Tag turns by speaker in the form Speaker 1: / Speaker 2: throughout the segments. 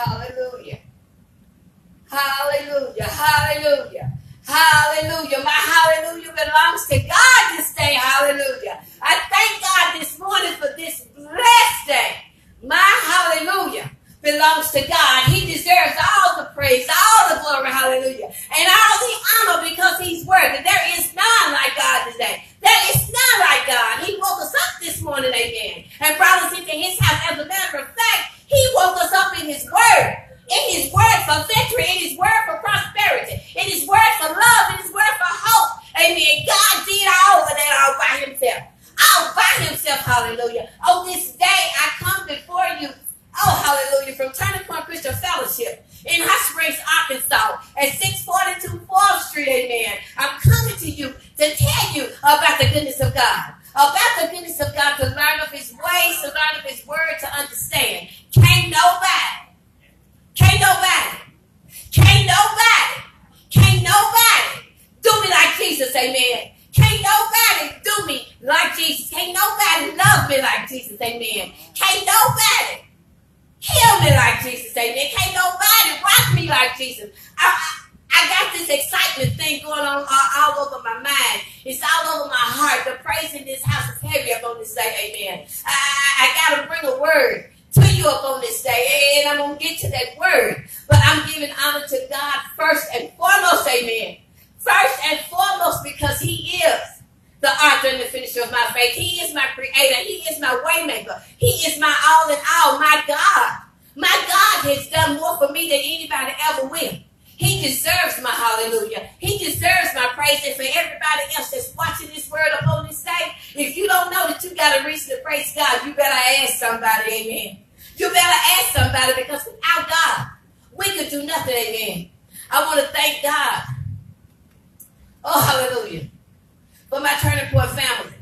Speaker 1: Hallelujah. Hallelujah. Hallelujah. Hallelujah. My hallelujah belongs to God this day. Hallelujah. I thank God this morning for this blessed day. My hallelujah belongs to God. He deserves all the praise, all the glory, hallelujah, and all the honor because he's worthy. There is none like God today. There is none like God. He woke us up this morning, amen, and brought us into his house. As a matter of fact, he woke us up in his word in his word for victory, in his word for prosperity, in his word for love, in his word for hope. Amen. God did all of that all by himself. All by himself. Hallelujah. On this day, I come before you. Oh, hallelujah. From Turning Point Christian Fellowship in Hot Springs, Arkansas at 642 4th Street. Amen. I'm coming to you to tell you about the goodness of God. About the goodness of God, to learn of his ways, to learn of his word, to understand. Can't nobody can't nobody, can't nobody, can't nobody do me like Jesus, amen. Can't nobody do me like Jesus. Can't nobody love me like Jesus, amen. Can't nobody heal me like Jesus, amen. Can't nobody rock me like Jesus. I, I got this excitement thing going on all, all, over my mind. It's all over my heart. The praise in this house is heavy up on this day, amen. I, I got to bring a word to you up on this day. And I'm going to get to that word. But I'm giving honor to God first and foremost. Amen. First and foremost because he is the author and the finisher of my faith. He is my creator. He is my waymaker. He is my all in all. My God. My God has done more for me than anybody ever will. He deserves my hallelujah. He deserves my praise. And for everybody else that's watching this word up on this day, if you don't know that you got a reason to praise God, you better ask somebody, amen. You better ask somebody because without God, we could do nothing, amen. I want to thank God. Oh, hallelujah. For my turning point family.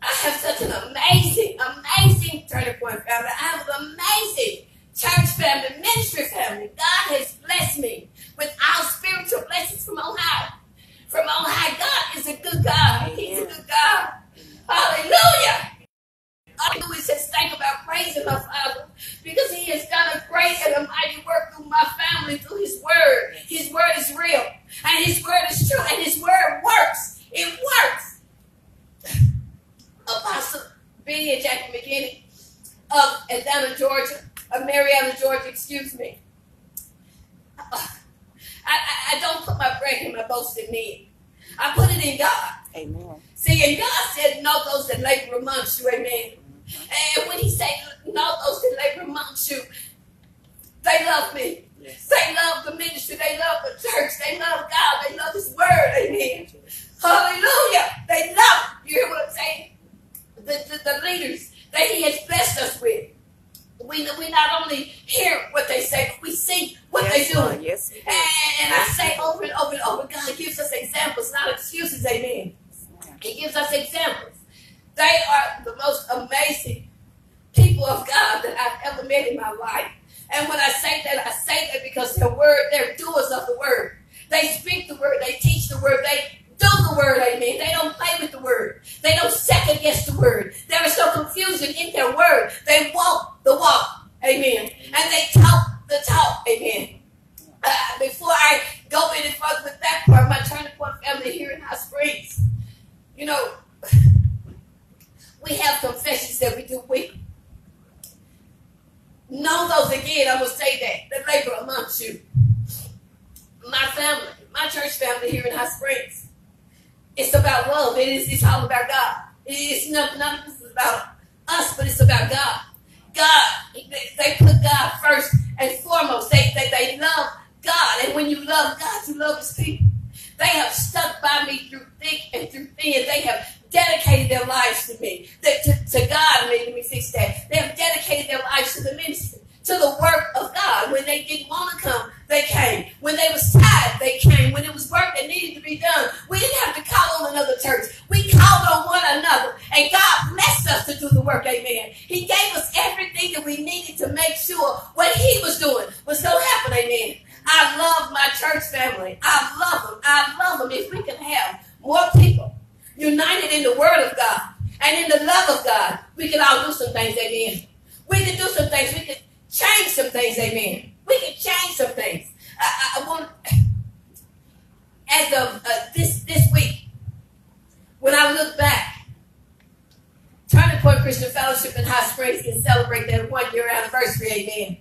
Speaker 1: I have such an amazing, amazing turning point family. I have an amazing church family, ministry family. God has blessed me with all spiritual blessings from on high. From on high, God is a good God. He's a good God. Hallelujah. Do is just think about praising my Father because He has done a great and a mighty work through my family, through His Word. His Word is real, and His Word is true, and His Word works. It works. Apostle Benny and Jackie McKinney of Atlanta, Georgia, of Marietta, Georgia, excuse me. I, I, I don't put my bread in my boast in me. I put it in God.
Speaker 2: Amen.
Speaker 1: See, and God said, know those that labor amongst you, amen. And when he said, know those that labor amongst you, they love me. Yes. They love the ministry. They love the church. They love God. They love his word, amen. Hallelujah. They love, you hear what I'm saying? The, the, the leaders that he has blessed us with. We, we not only hear what they say, but we see what yes, they're doing.
Speaker 2: Yes,
Speaker 1: and, and I say over and over and over, God gives us examples, not excuses, amen. He gives us examples. They are the most amazing people of God that I've ever met in my life. And when I say that, I say that because their word, they're doers of the word. They speak the word, they teach the word, they do the word, amen. They don't play with the word. They don't second guess the word. There is no confusion in their word. They walk the walk, amen. And they talk the talk, amen. Uh, before I go any further with that part, my turning point family here in Hot Springs, you know, we have confessions that we do weekly. Know those again, I'm going to say that. The labor amongst you. My family, my church family here in Hot Springs. It's about love. It is it's all about God. It's of this is about us, but it's about God. God, they, they put God first and foremost. They, they, they love God. And when you love God, you love his people. They have stuck by me through thick and through thin. They have dedicated their lives to me, to, to God. Let me fix that. They have dedicated their lives to the ministry, to the work of God. When they didn't want to come, they came. When they was tired, they came. When it was work that needed to be done, we didn't have to call on another church. We called on one another, and God blessed us to do the work. Amen. He gave us everything that we needed to make sure what He was doing was going to happen. Amen. I love my church family. I love them. I love them. If we can have more people united in the Word of God and in the love of God, we can all do some things. Amen. We can do some things. We can change some things, amen. We can change some things. I, I, I want, as of uh, this, this week, when I look back, Turning Point Christian Fellowship in Hot Springs can celebrate their one year anniversary, amen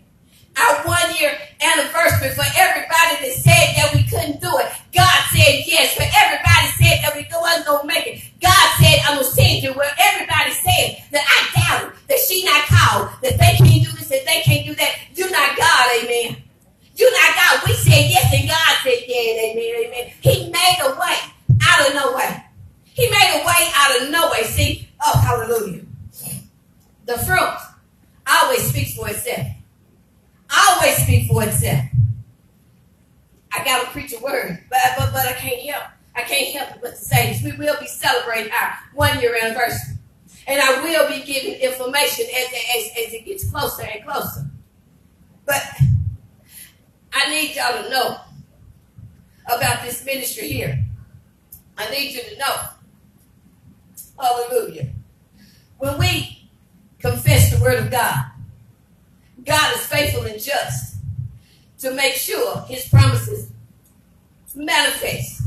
Speaker 1: our one year anniversary for everybody that said that we couldn't do it. God said yes. For everybody said that we wasn't going to make it. God said, I'm going to send you. Where everybody said that I doubt that she not called, that they can't do this, that they can't do that. You're not God, amen. You're not God. We said yes and God said yeah, amen, amen. He made a way out of no way. He made a way out of no way. See? Oh, hallelujah. The fruit always speaks for itself always speak for itself. I gotta preach a word, but but but I can't help. I can't help but to say this. We will be celebrating our one year anniversary. And I will be giving information as, as, as it gets closer and closer. But I need y'all to know about this ministry here. I need you to know. Hallelujah. When we confess the word of God, God is faithful and just to make sure his promises manifest.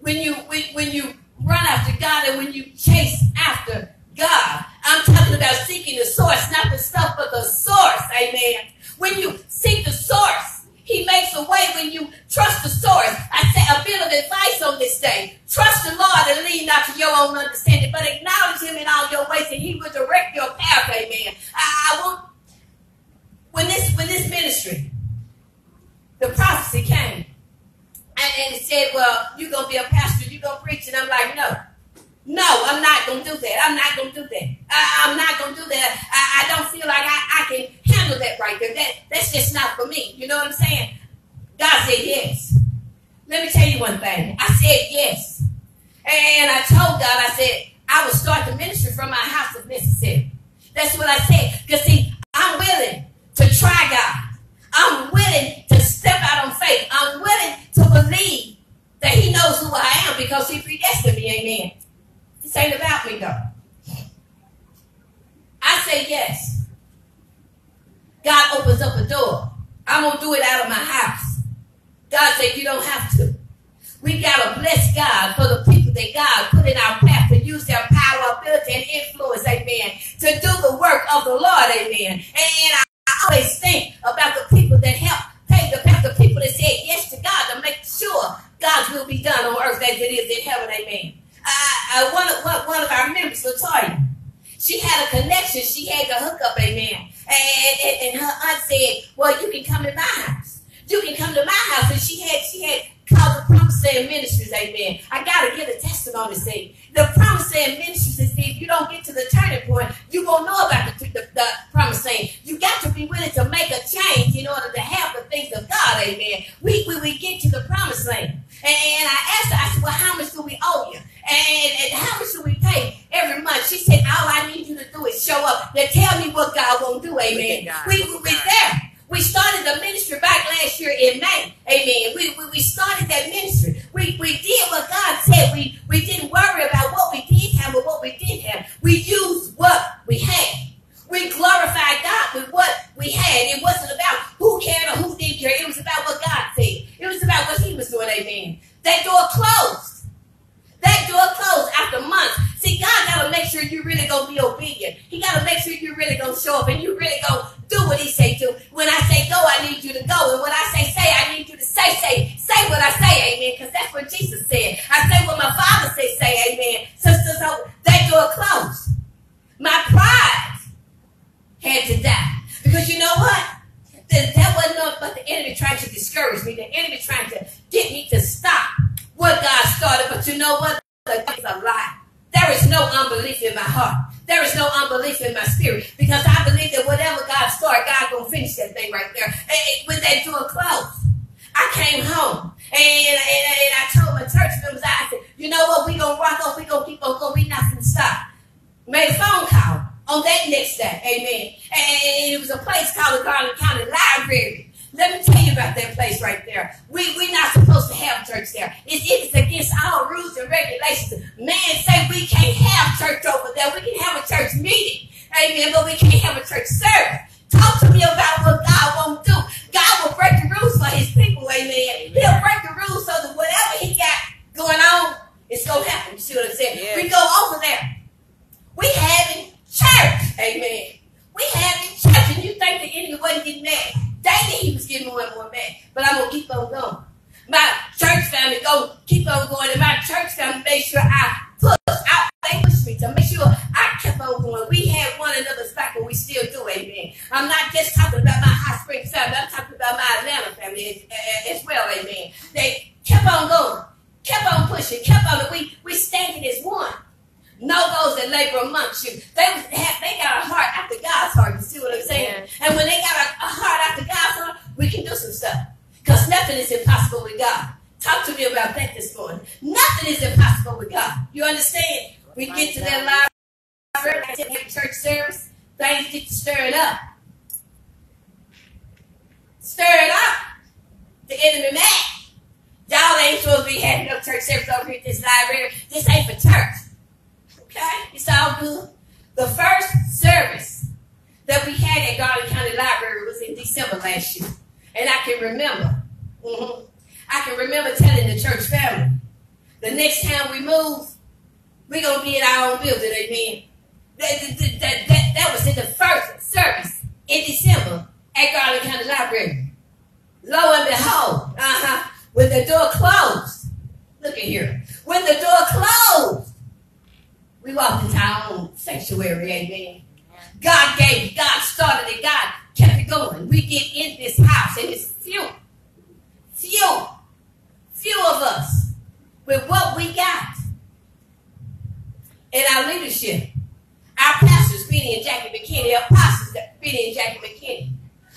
Speaker 1: When you when, when you run after God and when you chase after God, I'm talking about seeking the source, not the stuff, but the source. Amen. When you seek the source, he makes a way when you trust the source. I say a bit of advice on this day. Trust the Lord and lean not to your own understanding, but acknowledge him in all your ways and he will direct your path. Amen. I, I want when this when this ministry, the prophecy came, and, and it said, "Well, you're gonna be a pastor, you're gonna preach," and I'm like, "No, no, I'm not gonna do that. I'm not gonna do that. I, am not gonna do that. I, I, don't feel like I, I can handle that right there. That that's just not for me. You know what I'm saying?" God said yes. Let me tell you one thing. I said yes, and I told God, I said I would start the ministry from my house if Mississippi. That's what I said. Because see, I'm willing to try God. I'm willing to step out on faith. I'm willing to believe that He knows who I am because He predestined me. Amen. This ain't about me, though. I say yes. God opens up a door. I'm going to do it out of my house. God said, You don't have to. We got to bless God for the people that God put in our path to use their power, ability, and influence, amen, to do the work of the Lord, amen. And I always think about the people that help pay the the people that said yes to God to make sure God's will be done on earth as it is in heaven. Amen. I, one, of, one of our members, Latoya, she had a connection. She had to hook up, amen. And, and, and her aunt said, well, you can come to my house. You can come to my house. And she had, she had called the Promise Land Ministries, amen. I got to give a testimony, say. The Promise Land Ministries is if you don't get to the turning point, you won't know about the, the, the Promise Land. You got to be willing to make a change in order to have the things of God, amen. We, we, we get to the Promise Land. And, I asked her, I said, well, how much do we owe you? And, and how much do we pay every month? She said, all I need you to do is show up. Now tell me what God won't do, amen. We, we, we there. We started the ministry back last year in May. Amen. We, we, we started that ministry. We, we did what God said. We, we didn't worry about what we did have or what we didn't have. We used what we had. We glorified God with what we had. It wasn't about man say we can't have church over there. We can have a church meeting. Amen. But we can't have a church service. Talk to me about what God won't do. God will break the rules for his people. Amen. He'll break the rules so that whatever he got going on, it's going to happen. You see what I'm saying? We go over there. We having church. Amen. We having church. And you think the enemy wasn't getting mad. Daily he was getting more and more mad. But I'm going to keep on going. My church family go keep on going, and my church family make sure I push out. They push me to make sure I kept on going. We had one another's back, and we still do. Amen. I'm not just talking about my Hot Spring family. I'm talking about my Atlanta family as, as well. Amen. They kept on going, kept on pushing, kept on. We we standing as one. Know those that labor amongst you. They was- they got a heart after God's heart. You see what I'm saying?
Speaker 2: Amen.
Speaker 1: And when they got a, a heart after God's heart, we can do some stuff. Because nothing is impossible with God. Talk to me about that this morning. Nothing is impossible with God. You understand? We get to that library, church service, things get to stirring up. Stir it up. The enemy mad. Y'all ain't supposed to be having no church service over here at this library. This ain't for church. Okay? It's all good. The first service that we had at Garland County Library was in December last year. And I can remember. Mhm, I can remember telling the church family, the next time we move, we're going to be in our own building, amen. That, that, that, that, that was in the first service in December at Garland County Library. Lo and behold, uh-huh, when the door closed, look at here, when the door closed, we walked into our own sanctuary, amen. God gave, God started it, God kept it going. We get in this house and it's few, few, few of us with what we got. And our leadership, our pastors, Benny and Jackie McKinney, apostles, Benny and Jackie McKinney,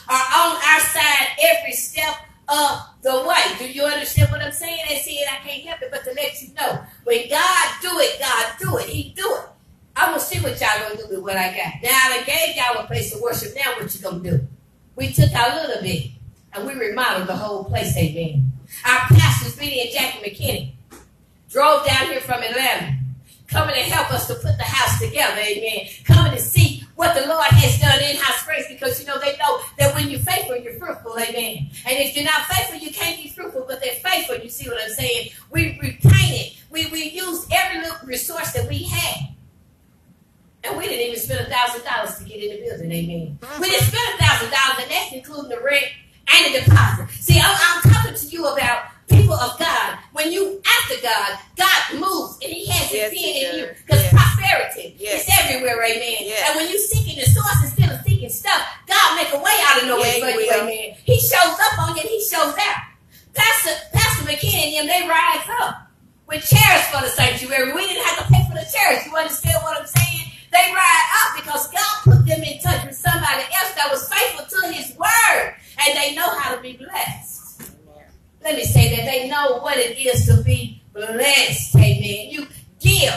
Speaker 1: are on our side every step of the way. Do you understand what I'm saying? And see I can't help it but to let you know. When God do it, God do it. He do it. I'm gonna see what y'all gonna do with what I got. Now I gave y'all a place to worship. Now what you gonna do? We took our little bit and we remodeled the whole place, amen. Our pastors, Benny and Jackie McKinney, drove down here from Atlanta, coming to help us to put the house together, amen. Coming to see what the Lord has done in Hot Springs because you know they know that when you're faithful, you're fruitful, amen. And if you're not faithful, you can't be fruitful, but they're faithful, you see what I'm saying? We repainted. We, we use every little resource that we had. And we didn't even spend a thousand dollars to get in the building, amen. We didn't spend a thousand dollars, and that's including the rent and a deposit. See, I'm, I'm talking to you about people of God. When you after God, God moves and He has
Speaker 2: Yes,
Speaker 1: His being in you. Because
Speaker 2: Yes.
Speaker 1: prosperity
Speaker 2: Yes.
Speaker 1: is everywhere, amen.
Speaker 2: Yes.
Speaker 1: And when you seeking the source instead of seeking stuff, God make a way out of no way for you, amen. He shows up on you and He shows out. Pastor, Pastor McKinney and them, they rise up with chairs for the sanctuary. We didn't have to pay for the chairs. You understand what I'm saying? They ride up because God put them in touch with somebody else that was faithful to His word, and they know how to be blessed. Let me say that they know what it is to be blessed. Amen. You give,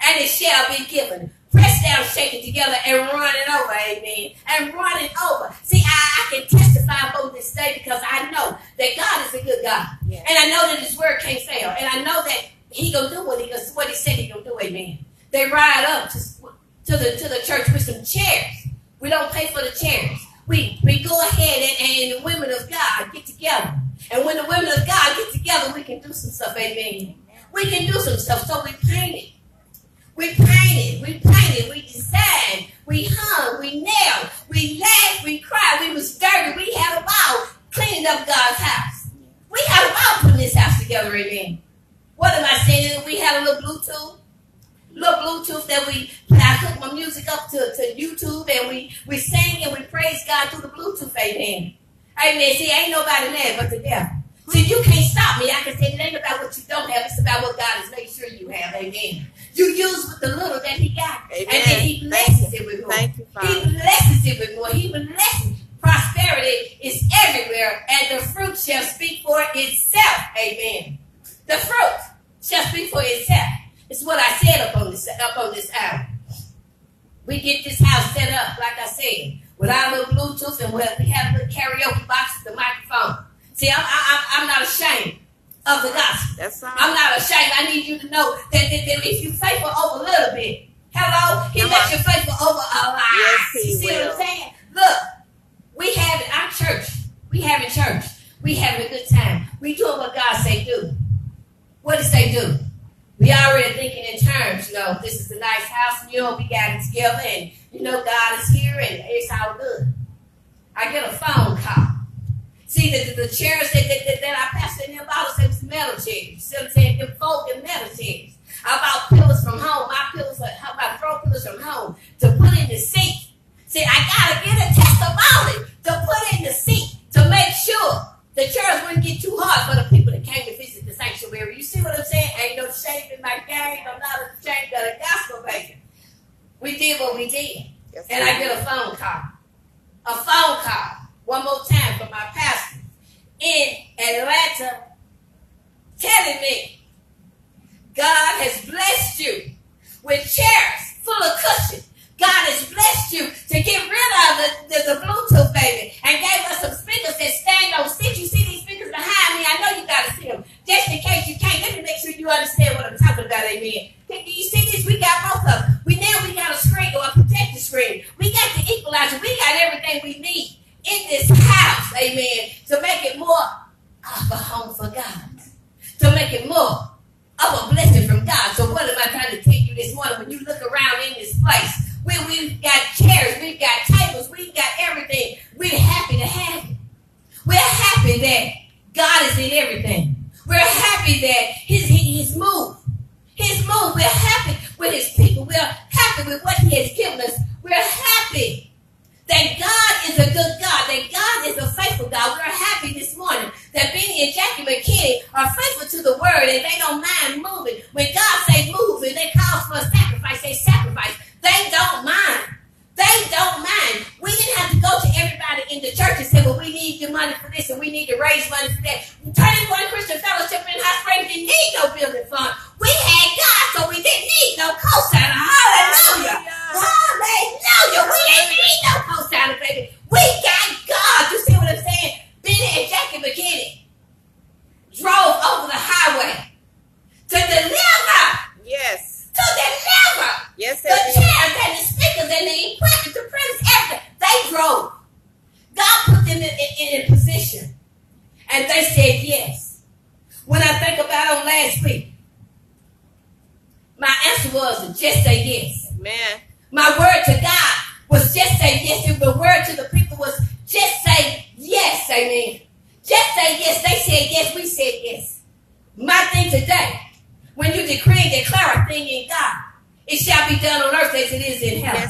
Speaker 1: and it shall be given. Press down, shake it together, and run it over. Amen. And run it over. See, I, I can testify on this day because I know that God is a good God,
Speaker 2: Yeah.
Speaker 1: and I know that His word can't fail, and I know that He gonna do what He what He said He gonna do. Amen. They ride up to to the to the church with some chairs. We don't pay for the chairs. We we go ahead and, and the women of God get together. And when the women of God get together, we can do some stuff, amen. We can do some stuff. So we painted. We painted, we painted, we designed, we hung, we nailed, we laughed, we cried, we was dirty, we had a ball cleaning up God's house. We had a ball putting this house together, amen. What am I saying? We had a little Bluetooth little Bluetooth that we I hook my music up to, to YouTube and we we sing and we praise God through the Bluetooth. Amen. Amen. See, ain't nobody mad but the devil. See, you can't stop me. I can say it ain't about what you don't have. It's about what God has made sure you have. Amen. You use with the little that He got,
Speaker 2: Amen.
Speaker 1: and then He blesses it with more.
Speaker 2: Thank you,
Speaker 1: He blesses it with more. He blesses. Prosperity is everywhere, and the fruit shall speak for itself. Amen. The fruit shall speak for itself. It's what I said up on this up on this hour. We get this house set up, like I said, with our little Bluetooth, and we we have a little karaoke box with the microphone. See, I'm, I, I'm, I'm not ashamed of the gospel.
Speaker 2: That's.
Speaker 1: I'm not ashamed. I need you to know that, that, that if you faithful over a little bit, hello, he
Speaker 2: Come
Speaker 1: makes you faithful over a lot.
Speaker 2: Yes, he
Speaker 1: you see what. I'm saying? Look, we have in our church, we have in church, We having a good time. We doing what God say do. What does say do? We already thinking in terms, you know, this is a nice house, and you know, we got it together, and you know, God is here, and it's all good. I get a phone call. See, the, the, the chairs that, that, that, that I passed in them bottles, they was metal chairs. See what I'm saying? Them folding metal chairs. I bought pillows from home. My pillows, about throw pillows from home to put in the seat. See, I did what we did. Yes, and I get a phone call. A phone call. One more time from my pastor in Atlanta telling me God has blessed you with chairs full of cushions. God has blessed you to get rid of the, the, the Bluetooth, baby, and gave us some speakers that stand on sticks. You see these speakers behind me? I know you got to see them. Just in case you can't, let me make sure you understand what I'm talking about, amen. Do you see this? We got both of them. We now we got a screen or a protected screen. We got the equalizer. We got everything we need in this house, amen, to make it more of a home for God. To make it more of a blessing from God. So what am I trying to tell you this morning? When you look around in this place, where we've got chairs, we've got tables, we've got everything. We're happy to have it. We're happy that God is in everything. We're happy that His, His move, His move. We're happy with His people. We're happy with what He has given us. We're happy that God is a good God, that God is a faithful God. We're happy this morning that Benny and Jackie McKinney are faithful to the word and they don't mind moving. When God says move and they call for a sacrifice, they sacrifice. They don't mind. They don't mind. We didn't have to go to everybody in the church and say, well, we need your money for this and we need to raise money for that. Turning Point Christian Fellowship in Hot Springs didn't need no building fund. We had God, so we didn't need no co-signer. Hallelujah. Hallelujah. We didn't need no co-signer, baby. We got God. You see what I'm saying? Benny and Jackie McKinney drove over the highway to deliver.
Speaker 2: Yes
Speaker 1: to deliver
Speaker 2: yes,
Speaker 1: the and the speakers and the equipment, the everything. They drove. God put them in, in, in position. And they said yes. When I think about on last week, my answer was just say yes.
Speaker 2: Man.
Speaker 1: My word to God was just say yes. And the word to the people was just say yes. Amen. Just say yes. They said yes. We said yes. My thing today when you decree and declare a thing in God, it shall be done on earth as it is in heaven.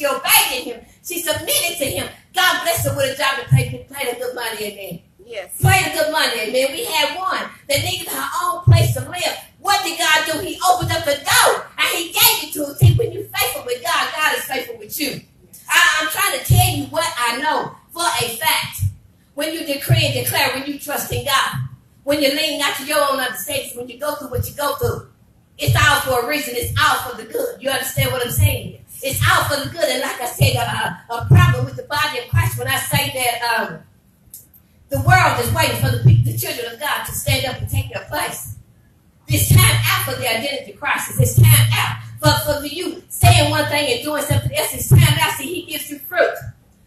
Speaker 1: She obeyed in Him, she submitted to Him. God blessed her with a job to pay, pay the good money, amen.
Speaker 2: Yes.
Speaker 1: Pay the good money, amen. We had one that needed her own place to live. What did God do? He opened up the door and He gave it to her. See, when you're faithful with God, God is faithful with you. I, I'm trying to tell you what I know for a fact. When you decree and declare, when you trust in God, when you lean not to your own understanding, when you go through what you go through, it's all for a reason. It's all for the good. You understand what I'm saying? It's all for the good. And like I said, a, a problem with the body of Christ when I say that um, the world is waiting for the, the children of God to stand up and take their place. It's time out for the identity crisis. It's time out for, for you saying one thing and doing something else. It's time out. See, He gives you fruit.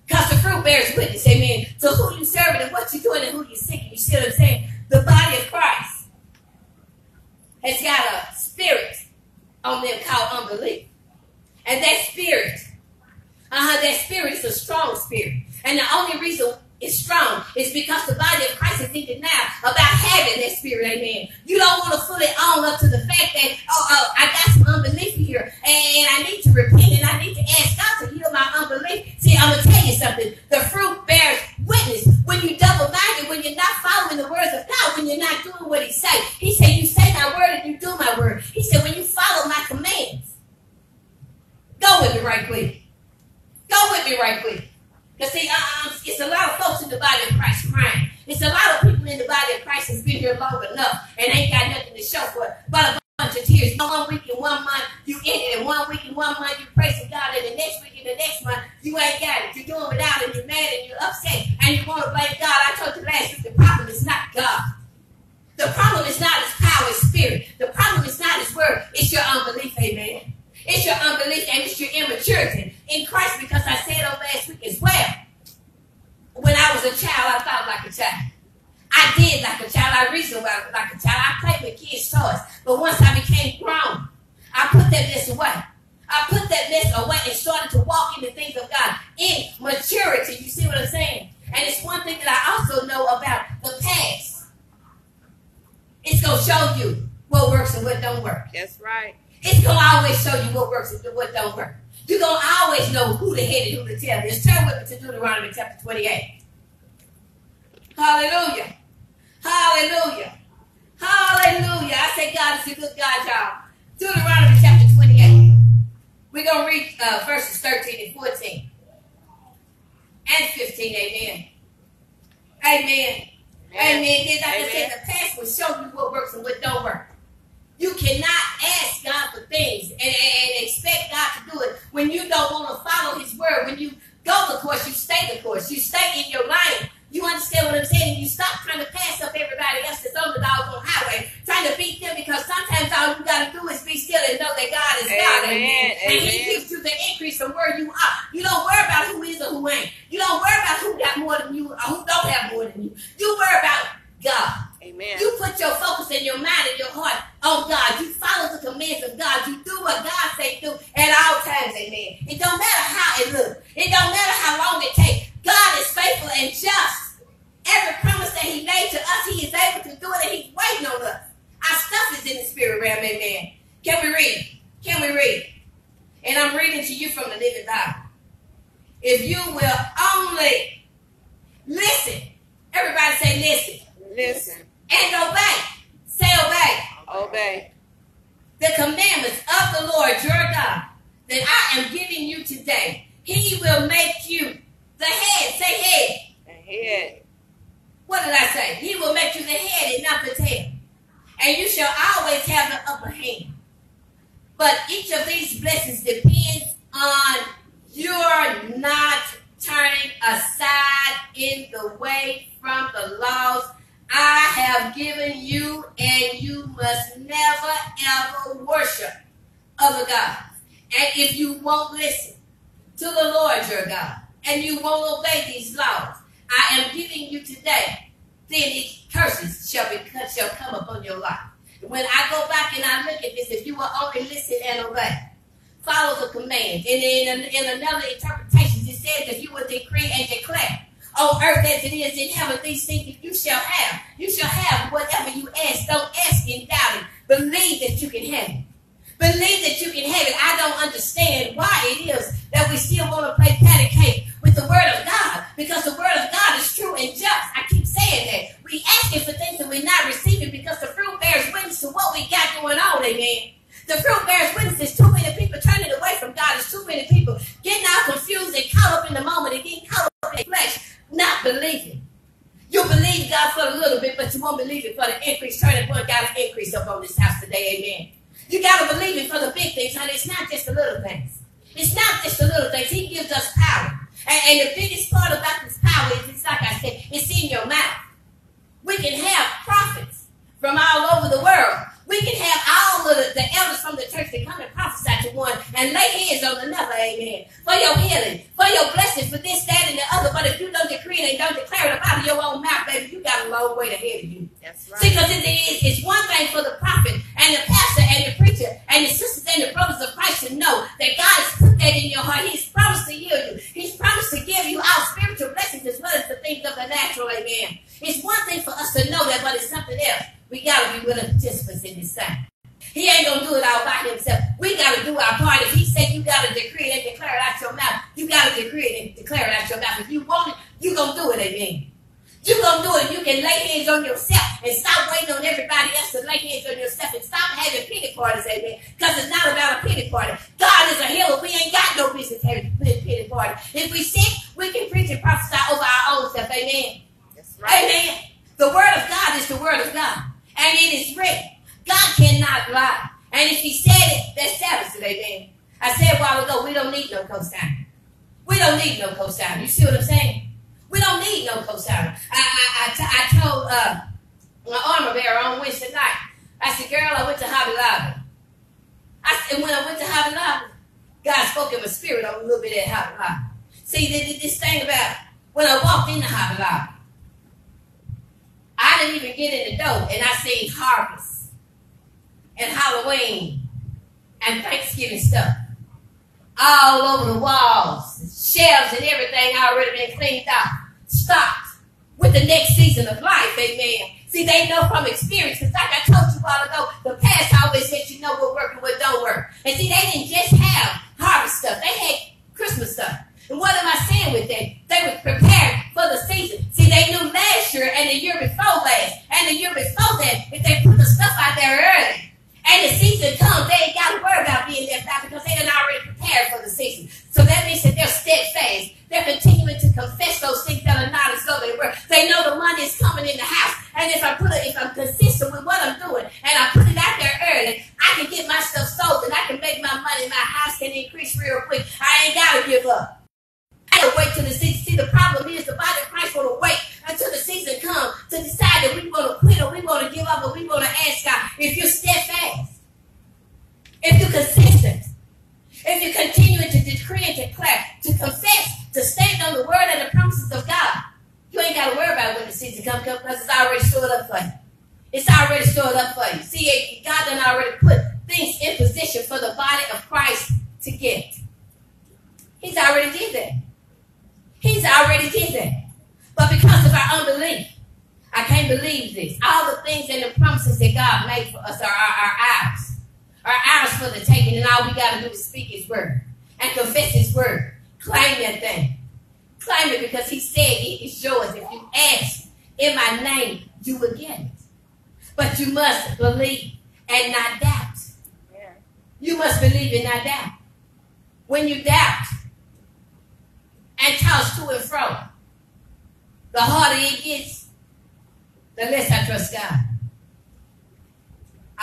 Speaker 1: Because the fruit bears witness, amen. to who you serving and what you're doing and who you're seeking. You see what I'm saying? The body of Christ has got a spirit on them called unbelief. And that spirit, uh-huh, that spirit is a strong spirit. And the only reason it's strong. is because the body of Christ is in denial about having that spirit, amen. You don't want to fully own up to the fact that, oh, oh I got some unbelief here, and I need to repent, and I need to ask God to heal my unbelief. See, I'm going to tell you something. The fruit bears witness. When you double-minded, when you're not following the words of God, when you're not doing what he say. He said, you say my word and you do my word. He said, when you follow my commands. Go with me right quick. Go with me right quick. Because see, uh, it's a lot of folks in the body of Christ crying. It's a lot of people in the body of Christ that's been here long enough and ain't got nothing to show for it but a bunch of tears. One week in one month, you in it, and one week in one month, you praising God, and the next week in the next month, you ain't got it. You're doing without it, you're mad and you're upset, and you want to blame God. I told you last week, the problem is not God. The problem is not his power, his spirit. The problem is not his word. It's your unbelief, amen. It's your unbelief and it's your immaturity in Christ because I said on last week as well. When I was a child, I thought like a child. I did like a child. I reasoned like a child. I played with kids' toys. But once I became grown, I put that mess away. I put that mess away and started to walk in the things of God in maturity. You see what I'm saying? And it's one thing that I also know about the past. It's going to show you what works and what don't work.
Speaker 2: That's right.
Speaker 1: It's going to always show you what works and what don't work. You're going to always know who to hit and who to tell. is. Turn with me to Deuteronomy chapter 28. Hallelujah. Hallelujah. Hallelujah. I say God is a good God, y'all. Deuteronomy chapter 28. We're going to read uh, verses 13 and 14. And 15. Amen. Amen. Amen. Amen. Then. I said, the past will show you what works and what don't work. You cannot ask God for things and, and, expect God to do it when you don't want to follow His word. When you go the course, you stay the course. You stay in your lane. You understand what I'm saying? You stop trying to pass up everybody else that's on the doggone highway, trying to beat them because sometimes all you got to do is be still and know that God is God. Amen. And He gives you the increase from where you are. You don't worry about who is or who ain't. You don't worry about who got more than you or who don't have more than you. You worry about God. Amen. You put your focus in your mind and your heart on God. You follow the commands of God. You do what God say do at all times. Amen. It don't matter how it looks. It don't matter how long it takes. God is faithful and just. Every promise that he made to us, he is able to do it and he's waiting on us. Our stuff is in the spirit realm. Amen. Can we read? Can we read? And I'm reading to you from the Living Bible. If you will only listen. Everybody say listen.
Speaker 2: Listen
Speaker 1: and obey. Say obey.
Speaker 2: Obey.
Speaker 1: The commandments of the Lord your God that I am giving you today. He will make you the head. Say head.
Speaker 2: The head.
Speaker 1: What did I say? He will make you the head and not the tail. And you shall always have the upper hand. But each of these blessings depends on your not turning aside in the way from the laws I have given you, and you must never ever worship other gods. And if you won't listen to the Lord your God, and you won't obey these laws I am giving you today, then these curses shall be shall come upon your life. When I go back and I look at this, if you will only listen and obey, follow the command. And in, in another interpretation, it says that you will decree and declare on earth as it is in heaven, these things you shall have. You shall have whatever you ask. Don't ask in doubting. Believe that you can have it. Believe that you can have it. I don't understand why it is that we still want to play patty cake with the word of God because the word of God is true and just. I keep saying that. We asking for things that we're not receiving because the fruit bears witness to what we got going on. Amen. The fruit bears witness. There's too many people turning away from God. There's too many people getting out confused and caught up in the moment and getting caught up flesh not believing. You believe God for a little bit, but you won't believe it for the increase. Turning point got an increase up on this house today. Amen. You got to believe it for the big things, honey. It's not just the little things. It's not just the little things. He gives us power. And, and the biggest part about this power is, it's like I said, it's in your mouth. We can have prophets from all over the world we can have all of the, elders from the church to come and prophesy to one and lay hands on another, amen. For your healing, for your blessing, for this, that, and the other. But if you don't decree it and don't declare it out of your own mouth, baby, you got a long way to hear you.
Speaker 2: That's right.
Speaker 1: See, because it is, it's one thing for the prophet and the pastor and the preacher and the sisters and the brothers of Christ to know that God has put that in your heart. He's promised to heal you. He's promised to give you our spiritual blessings as well as the things of the natural, amen. It's one thing for us to know that, but it's something else be willing participants in this thing. He ain't gonna do it all by himself. We gotta do our part. If he said you gotta decree it and declare it out your mouth, you gotta decree it and declare it out your mouth. If you want it, you gonna do it, amen. You gonna do it. You can lay hands on yourself and stop waiting on everybody else to lay hands on yourself and stop having pity parties, amen. Because it's not about a pity party. God is a healer. We ain't got no business having a pity party. If we sick, we can preach and prophesy over our own self, amen.
Speaker 2: That's right.
Speaker 1: Amen. The word of God is the word of God. And it is written. God cannot lie. And if he said it, that settles it, amen. I said a while ago, we don't need no cosigner. We don't need no cosigner. You see what I'm saying? We don't need no cosigner. I, I, I, t- I told uh, my armor bearer on Wednesday night, I said, girl, I went to Hobby Lobby. I said, when I went to Hobby Lobby, God spoke in my spirit on a little bit at Hobby Lobby. See, this, thing about when I walked in the Hobby Lobby, Didn't even get in the door, and I seen harvest and Halloween and Thanksgiving stuff all over the walls, shelves, and everything already been cleaned out, stocked with the next season of life. Amen. See, they know from experience, because like I told you a while ago, the past always let you know what works and what don't work. And see, they didn't just have harvest stuff; they had Christmas stuff. And what am I saying with that? They were prepared for the season. See, they knew last year and the year before last and the year before that if they put the stuff out there early and the season comes, they ain't got to worry about being left out because they done already prepared for the season. So that means that they're steadfast. They're continuing to confess those things that are not as though they were. They know the money is coming in the house. And if I put it, if I'm must believe and not doubt.
Speaker 2: Yeah.
Speaker 1: You must believe and not doubt. When you doubt and toss to and fro, the harder it gets, the less I trust God.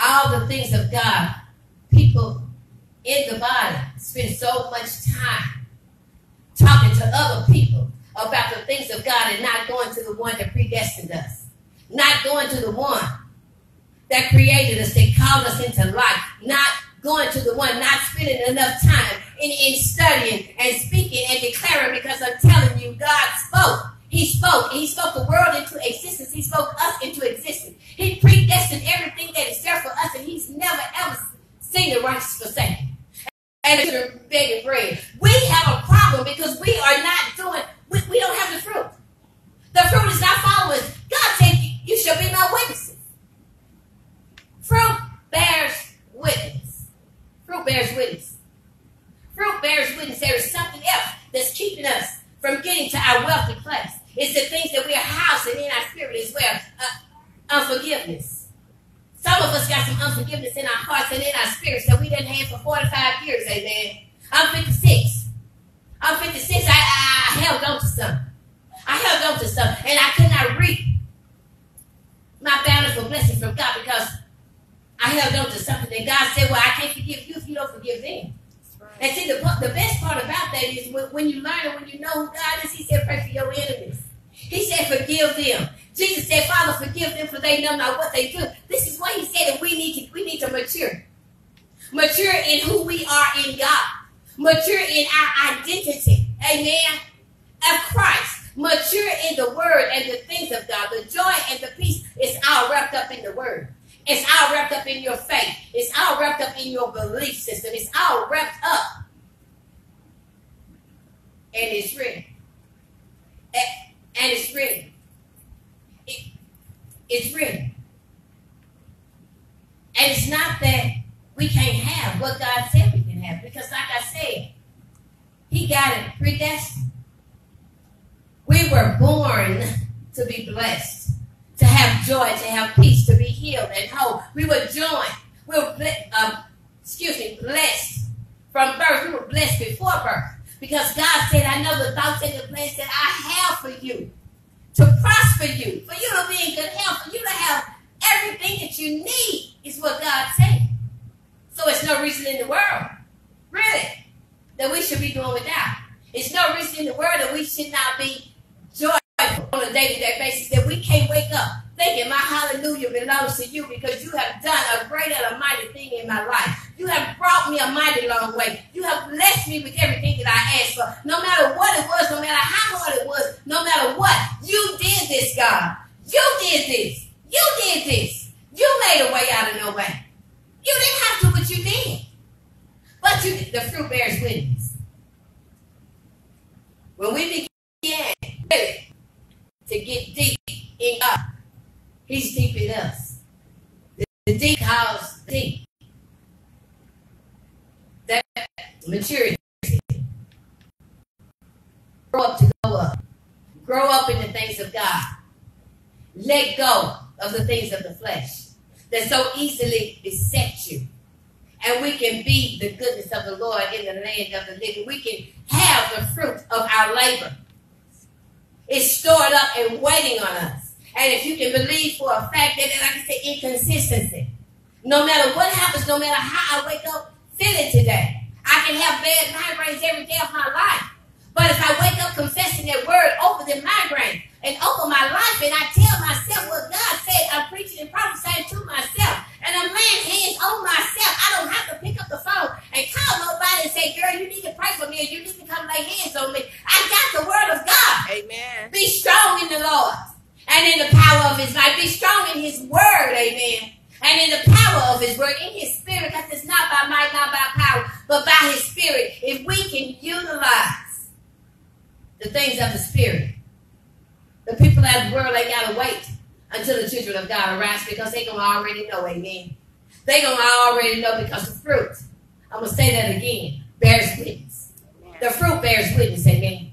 Speaker 1: All the things of God, people in the body spend so much time talking to other people about the things of God and not going to the one that predestined us, not going to the one that created us, that called us into life, not going to the one, not spending enough time in, in studying and speaking and declaring because I'm telling you, God spoke. He spoke. He spoke the world into existence. He spoke us into existence. He predestined everything that is there for us, and He's never ever seen the righteous forsaken. And it's begging bread. We have a problem because we are not doing, we, we don't have the fruit. The fruit is not following. God said, You shall be my witnesses. Fruit bears witness. Fruit bears witness. Fruit bears witness. There is something else that's keeping us from getting to our wealthy place. It's the things that we are housing in our spirit as well. Uh, unforgiveness. Some of us got some unforgiveness in our hearts and in our spirits that we didn't have for 45 years, amen. I'm 56. I'm 56. I, I, I held on to some. I held on to some, and I could not reap my bountiful blessing from God because I held on to something that God said, Well, I can't forgive you if you don't forgive them.
Speaker 2: Right.
Speaker 1: And see, the, the best part about that is when, when you learn and when you know who God is, He said, Pray for your enemies. He said, Forgive them. Jesus said, Father, forgive them for they know not what they do. This is what He said that we need to, we need to mature. Mature in who we are in God. Mature in our identity. Amen. Of Christ. Mature in the word and the things of God. The joy and the peace is all wrapped up in the word. It's all wrapped up in your faith. It's all wrapped up in your belief system. It's all wrapped up. And it's written. And it's written. It's written. And it's not that we can't have what God said we can have. Because, like I said, He got it predestined. We were born to be blessed to have joy, to have peace, to be healed and whole. We were joined. We were, uh, excuse me, blessed from birth. We were blessed before birth. Because God said, I know the thoughts and the plans that I have for you. To prosper you, for you to be in good health, for you to have everything that you need, is what God said. So it's no reason in the world, really, that we should be doing without. It's no reason in the world that we should not be joyful on a day-to-day basis, wake up thinking my hallelujah belongs to you because you have done a great and a mighty thing in my life. You have brought me a mighty long way. You have blessed me with everything that I asked for. No matter what it was, no matter how hard it was, no matter what, you did this, God. You did this. You did this. You made a way out of no way. You didn't have to, but you did. But you, the fruit bears witness. When we began really to get deep God, He's deep in us. The, the deep calls deep. That maturity. Grow up to go up. Grow up in the things of God. Let go of the things of the flesh that so easily beset you. And we can be the goodness of the Lord in the land of the living. We can have the fruit of our labor. It's stored up and waiting on us. And if you can believe for a fact that, like I say, inconsistency. No matter what happens, no matter how I wake up feeling today, I can have bad migraines every day of my life. But if I wake up confessing that word over the migraine and over my life, and I tell myself what God said, I'm preaching and prophesying to myself, and I'm laying hands on myself, I don't have to pick up the phone and call nobody and say, girl, you need to pray for me, or you need to come lay hands on me. I got the word of God.
Speaker 2: Amen.
Speaker 1: Be strong in the Lord and in the power of his might. Be strong in his word, amen. And in the power of his word, in his spirit, because it's not by might, not by power, but by his spirit. If we can utilize the things of the spirit, the people of the world, they gotta wait until the children of God arise because they gonna already know, amen. They gonna already know because the fruit, I'm gonna say that again, bears witness. The fruit bears witness, amen.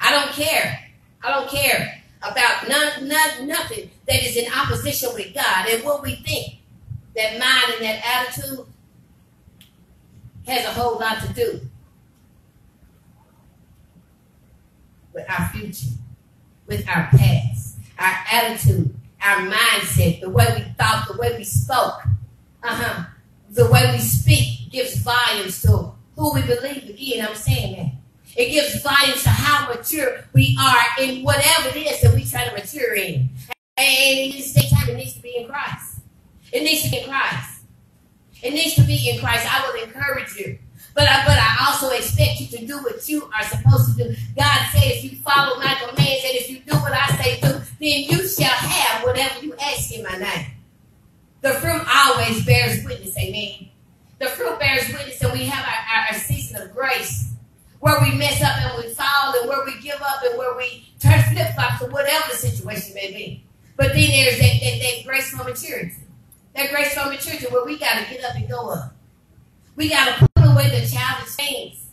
Speaker 1: I don't care. I don't care about none, none, nothing that is in opposition with God and what we think. That mind and that attitude has a whole lot to do with our future, with our past, our attitude, our mindset, the way we thought, the way we spoke. Uh-huh. The way we speak gives volumes to who we believe. Again, I'm saying that. It gives volumes to how mature we are in whatever it is that we try to mature in. And in this time, it needs to be in Christ. It needs to be in Christ. It needs to be in Christ. I will encourage you. But I, but I also expect you to do what you are supposed to do. God says you follow my commands, and if you do what I say do, then you shall have whatever you ask in my name. The fruit always bears witness, amen. The fruit bears witness, and we have our, our, our season of grace where we mess up and we fall, and where we give up, and where we turn flip flops, or whatever the situation may be. But then there's that, that, that grace for maturity. That grace for maturity where we got to get up and go up. We got to put away the childish things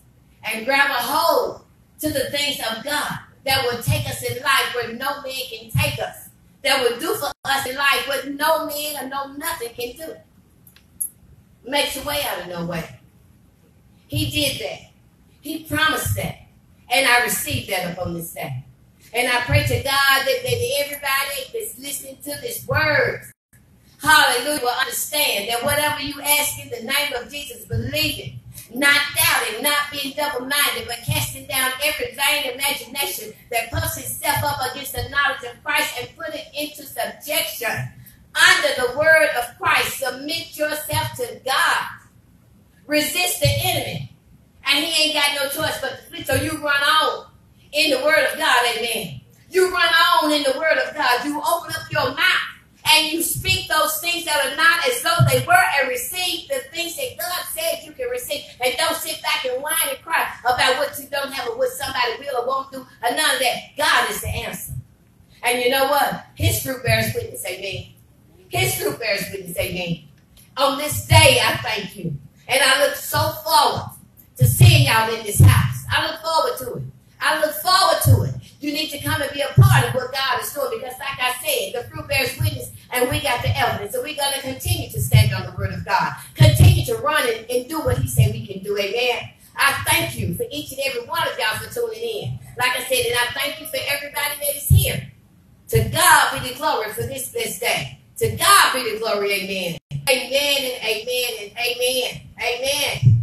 Speaker 1: and grab a hold to the things of God that will take us in life where no man can take us. That will do for us in life what no man or no nothing can do. Makes a way out of no way. He did that. He promised that. And I received that upon this day. And I pray to God that, that everybody that's listening to this word, hallelujah, will understand that whatever you ask in the name of Jesus, believe it. Not doubting, not being double-minded, but casting down every vain imagination that puffs itself up against the knowledge of Christ and put it into subjection under the word of Christ. Submit yourself to God. Resist the enemy. And he ain't got no choice but to flee. So you run on in the word of God, amen. You run on in the word of God. You open up your mouth and you speak those things that are not as though they were and receive the things that God said you can receive. And don't sit back and whine and cry about what you don't have or what somebody will or won't do or none of that. God is the answer. And you know what? His fruit bears witness, amen. His fruit bears witness, amen. On this day, I thank you. And I look so forward to seeing y'all in this house. I look forward to it. I look forward to it. You need to come and be a part of what God is doing because, like I said, the fruit bears witness and we got the evidence. So we're going to continue to stand on the word of God. Continue to run and, and do what He said we can do. Amen. I thank you for each and every one of y'all for tuning in. Like I said, and I thank you for everybody that is here. To God be the glory for this this day. To God be the glory. Amen. Amen and amen and amen. Amen.